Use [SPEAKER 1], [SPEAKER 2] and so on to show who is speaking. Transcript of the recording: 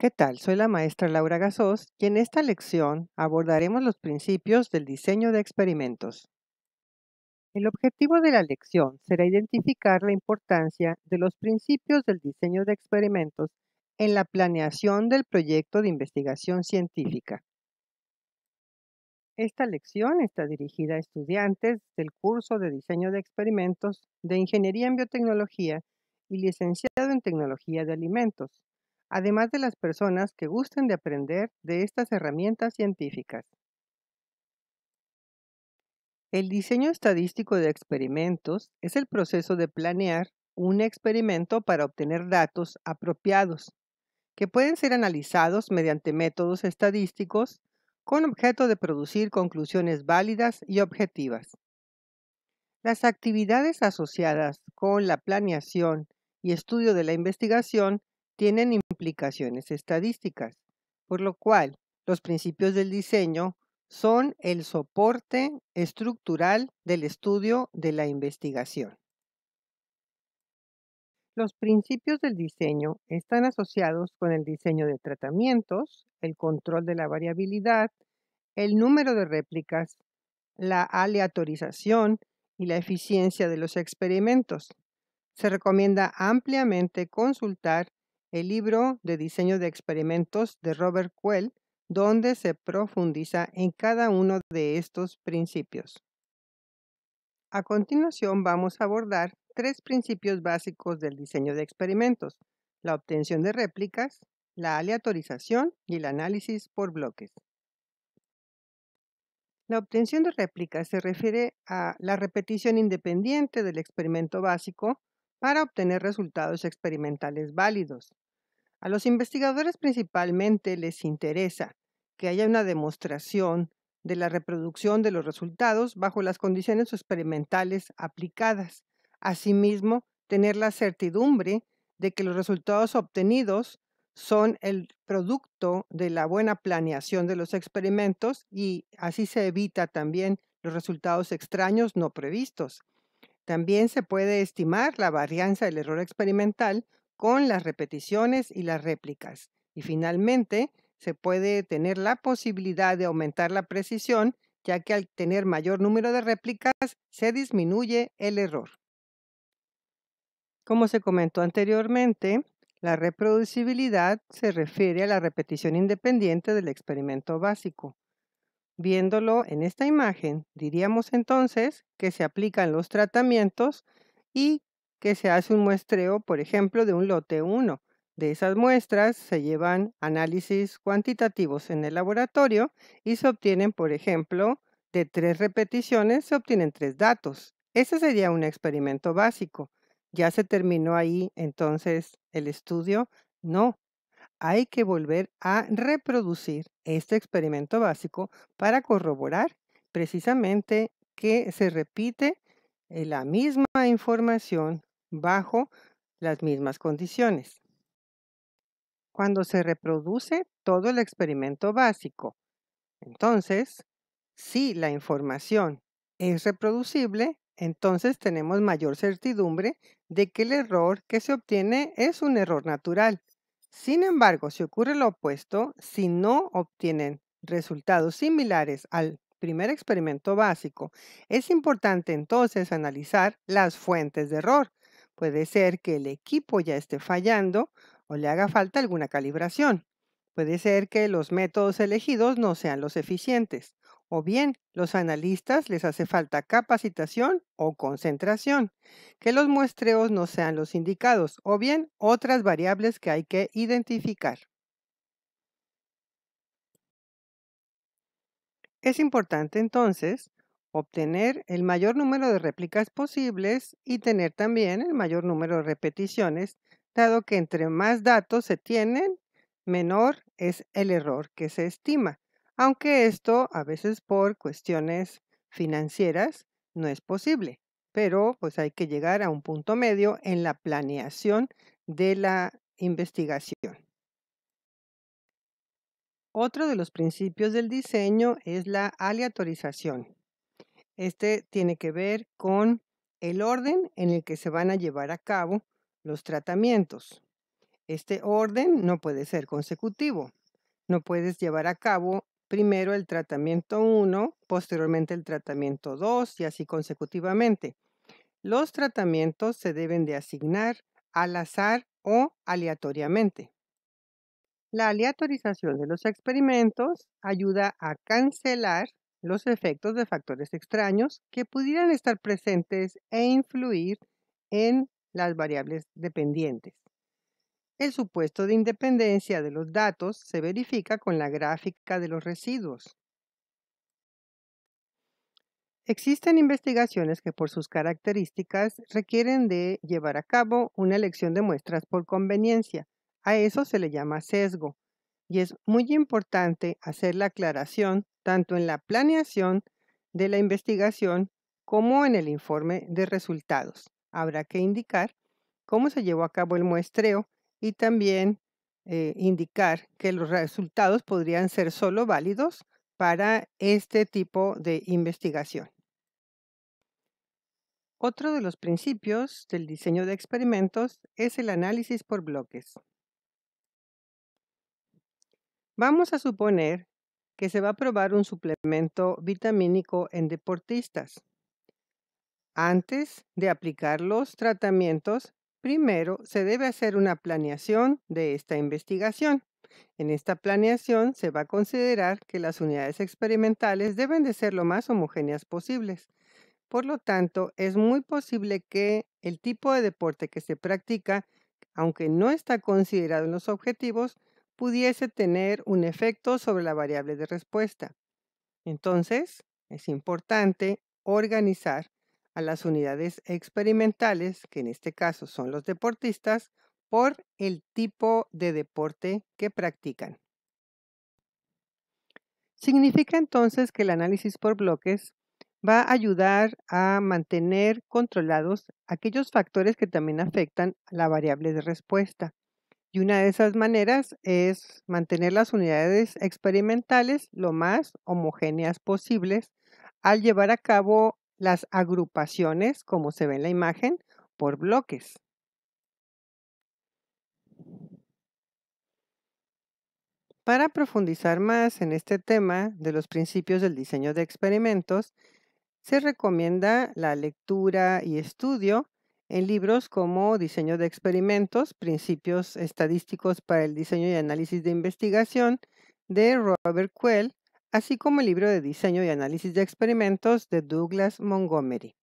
[SPEAKER 1] ¿Qué tal? Soy la maestra Laura Gasós y en esta lección abordaremos los principios del diseño de experimentos. El objetivo de la lección será identificar la importancia de los principios del diseño de experimentos en la planeación del proyecto de investigación científica. Esta lección está dirigida a estudiantes del curso de diseño de experimentos de Ingeniería en Biotecnología y licenciado en Tecnología de Alimentos además de las personas que gusten de aprender de estas herramientas científicas. El diseño estadístico de experimentos es el proceso de planear un experimento para obtener datos apropiados, que pueden ser analizados mediante métodos estadísticos con objeto de producir conclusiones válidas y objetivas. Las actividades asociadas con la planeación y estudio de la investigación tienen implicaciones estadísticas, por lo cual los principios del diseño son el soporte estructural del estudio de la investigación. Los principios del diseño están asociados con el diseño de tratamientos, el control de la variabilidad, el número de réplicas, la aleatorización y la eficiencia de los experimentos. Se recomienda ampliamente consultar el libro de diseño de experimentos de Robert Quell, donde se profundiza en cada uno de estos principios. A continuación vamos a abordar tres principios básicos del diseño de experimentos, la obtención de réplicas, la aleatorización y el análisis por bloques. La obtención de réplicas se refiere a la repetición independiente del experimento básico para obtener resultados experimentales válidos. A los investigadores principalmente les interesa que haya una demostración de la reproducción de los resultados bajo las condiciones experimentales aplicadas. Asimismo, tener la certidumbre de que los resultados obtenidos son el producto de la buena planeación de los experimentos y así se evita también los resultados extraños no previstos. También se puede estimar la varianza del error experimental con las repeticiones y las réplicas. Y finalmente, se puede tener la posibilidad de aumentar la precisión, ya que al tener mayor número de réplicas se disminuye el error. Como se comentó anteriormente, la reproducibilidad se refiere a la repetición independiente del experimento básico. Viéndolo en esta imagen, diríamos entonces que se aplican los tratamientos y que se hace un muestreo, por ejemplo, de un lote 1. De esas muestras se llevan análisis cuantitativos en el laboratorio y se obtienen, por ejemplo, de tres repeticiones se obtienen tres datos. Ese sería un experimento básico. ¿Ya se terminó ahí entonces el estudio? No, hay que volver a reproducir este experimento básico para corroborar precisamente que se repite eh, la misma información bajo las mismas condiciones. Cuando se reproduce todo el experimento básico, entonces, si la información es reproducible, entonces tenemos mayor certidumbre de que el error que se obtiene es un error natural sin embargo, si ocurre lo opuesto, si no obtienen resultados similares al primer experimento básico, es importante entonces analizar las fuentes de error. Puede ser que el equipo ya esté fallando o le haga falta alguna calibración. Puede ser que los métodos elegidos no sean los eficientes. O bien, los analistas les hace falta capacitación o concentración, que los muestreos no sean los indicados, o bien otras variables que hay que identificar. Es importante entonces obtener el mayor número de réplicas posibles y tener también el mayor número de repeticiones, dado que entre más datos se tienen, menor es el error que se estima aunque esto a veces por cuestiones financieras no es posible, pero pues hay que llegar a un punto medio en la planeación de la investigación. Otro de los principios del diseño es la aleatorización. Este tiene que ver con el orden en el que se van a llevar a cabo los tratamientos. Este orden no puede ser consecutivo. No puedes llevar a cabo primero el tratamiento 1, posteriormente el tratamiento 2 y así consecutivamente. Los tratamientos se deben de asignar al azar o aleatoriamente. La aleatorización de los experimentos ayuda a cancelar los efectos de factores extraños que pudieran estar presentes e influir en las variables dependientes. El supuesto de independencia de los datos se verifica con la gráfica de los residuos. Existen investigaciones que por sus características requieren de llevar a cabo una elección de muestras por conveniencia. A eso se le llama sesgo. Y es muy importante hacer la aclaración tanto en la planeación de la investigación como en el informe de resultados. Habrá que indicar cómo se llevó a cabo el muestreo y también eh, indicar que los resultados podrían ser solo válidos para este tipo de investigación. Otro de los principios del diseño de experimentos es el análisis por bloques. Vamos a suponer que se va a probar un suplemento vitamínico en deportistas. Antes de aplicar los tratamientos, primero se debe hacer una planeación de esta investigación. En esta planeación se va a considerar que las unidades experimentales deben de ser lo más homogéneas posibles. Por lo tanto, es muy posible que el tipo de deporte que se practica, aunque no está considerado en los objetivos, pudiese tener un efecto sobre la variable de respuesta. Entonces, es importante organizar a las unidades experimentales, que en este caso son los deportistas, por el tipo de deporte que practican. Significa entonces que el análisis por bloques va a ayudar a mantener controlados aquellos factores que también afectan la variable de respuesta. Y una de esas maneras es mantener las unidades experimentales lo más homogéneas posibles al llevar a cabo las agrupaciones, como se ve en la imagen, por bloques. Para profundizar más en este tema de los principios del diseño de experimentos, se recomienda la lectura y estudio en libros como Diseño de experimentos, Principios estadísticos para el diseño y análisis de investigación de Robert Quell, así como el libro de Diseño y análisis de experimentos de Douglas Montgomery.